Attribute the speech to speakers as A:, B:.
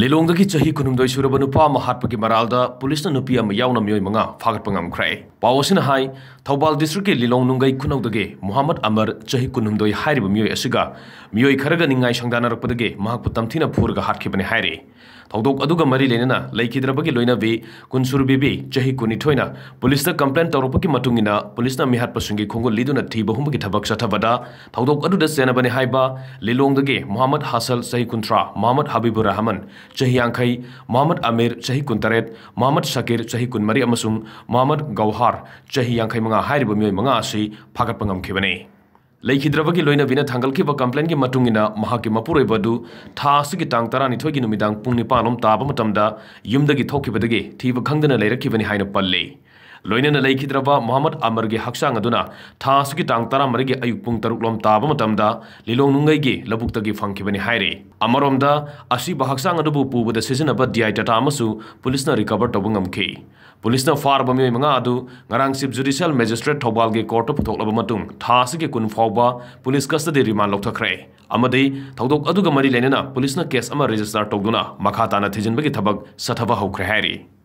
A: ꯂꯤꯂꯣꯡꯗꯒꯤ ꯆꯍꯤ ꯀꯨꯟꯍꯨꯝꯗꯣꯏ ꯁꯨꯔꯕ ꯅꯨꯄꯥ ꯑꯃ ꯍꯥꯠꯄꯒꯤ ꯃꯔꯥꯜꯗ ꯄꯨꯂꯤꯁꯅ ꯅꯨꯄꯤ ꯑꯃ ꯌꯥꯎꯅ ꯃꯤꯑꯣꯏ ꯃꯉꯥ ꯐꯥꯒꯠꯄ ꯉꯝꯈ꯭ꯔꯦ पावसिन हाई थौबाल डिस्ट्रिक्ट के लिलोंग नुंगई खुनौदगे मोहम्मद अमर चही कुनहुमदोई हाइरिब मियोय असगा मियोय खरग निंगाई संदानरपदगे महक फूरग हाटखिबने हाइरे थौदोक मरी लेना लेखिद्रबगे लोइना बे चही कुनिथोइना पुलिस कंप्लेन तौरपकी मतुंगिना पुलिस मिहात पसुंगी खोंगो लिदुना थी बहुमगी थबक सथबदा थौदोक अदुद सेनाबने हाइबा मोहम्मद हासल चही कुंथ्रा मोहम्मद हबीबुर रहमन चही यांखई मोहम्मद अमीर चही कुंतरेत मोहम्मद शकीर चही कुनमरी अमसुंग मोहम्मद गौहा ꯒꯧꯍꯥꯔ ꯆꯍꯤ ꯌꯥꯡꯈꯩ ꯃꯉꯥ ꯍꯥꯏꯔꯤꯕ ꯃꯤꯑꯣꯏ ꯃꯉꯥ ꯑꯁꯤ ꯐꯥꯒꯠꯄ ꯉꯝꯈꯤꯕꯅꯤ ꯂꯩꯈꯤꯗ꯭ꯔꯕꯒꯤ ꯂꯣꯏꯅꯕꯤꯅ ꯊꯥꯡꯒꯠꯈꯤꯕ ꯀꯝꯄ꯭ꯂꯦꯟꯒꯤ ꯃꯇꯨꯡꯏꯟꯅ ꯃꯍꯥꯛꯀꯤ ꯃꯄꯨꯔꯣꯏꯕ ꯑꯗꯨ ꯊꯥ ꯑꯁꯤꯒꯤ ꯇꯥꯡ ꯇꯔꯥꯅꯤꯊꯣꯏꯒꯤ ꯅꯨꯃꯤꯗꯥꯡ ꯄꯨꯡ ꯅꯤꯄꯥꯟꯂꯣꯝ ꯇꯥꯕ ꯃꯇꯝꯗ ꯌꯨꯝꯗꯒꯤ ꯊꯣꯛꯈꯤꯕꯗꯒꯤ ꯊꯤꯕ ꯈꯪꯗꯅ ꯂꯩꯔꯛꯈꯤꯕꯅꯤ ꯍꯥꯏꯅ ꯄꯜꯂꯤ ꯂꯣꯏꯅꯅ ꯂꯩꯈꯤꯗ꯭ꯔꯕ ꯃꯨꯍꯝꯃꯗ ꯑꯃꯔꯒꯤ ꯍꯛꯆꯥꯡ ꯑꯗꯨꯅ ꯊꯥ ꯑꯁꯤꯒꯤ ꯇꯥꯡ ꯇꯔꯥꯃꯔꯤꯒꯤ ꯑꯌꯨꯛ ꯄꯨꯡ ꯇꯔꯨꯛꯂꯣꯝ ꯇꯥꯕ ꯃꯇꯝꯗ ꯂꯤꯂꯣꯡ ꯅꯨꯡꯒꯩꯒꯤ ꯂꯧꯕꯨꯛꯇꯒꯤ ꯐꯪꯈꯤꯕꯅꯤ ꯍꯥꯏꯔꯤ ꯑꯃꯔꯣꯝꯗ ꯑꯁꯤꯕ ꯍꯛꯆꯥꯡ ꯑꯗꯨꯕꯨ ꯄꯨꯕꯗ ꯁꯤꯖꯤꯟꯅꯕ ꯗꯤꯑꯥꯏ ꯇꯥꯇꯥ ꯑꯃꯁꯨ ꯄꯨꯂꯤꯁꯅ ꯔꯤꯀꯚꯔ ꯇꯧꯕ ꯉꯝꯈꯤ पुलिसना फारब मियोय मंगा अदु ngarang chief judicial magistrate thobal ge court puthoklaba matung thas ge kun phawba police custody remand lokthakre amadi thodok adu ga mari lenena police na case ama register togduna makha tana thijin bagi thabak sathaba hokre hairi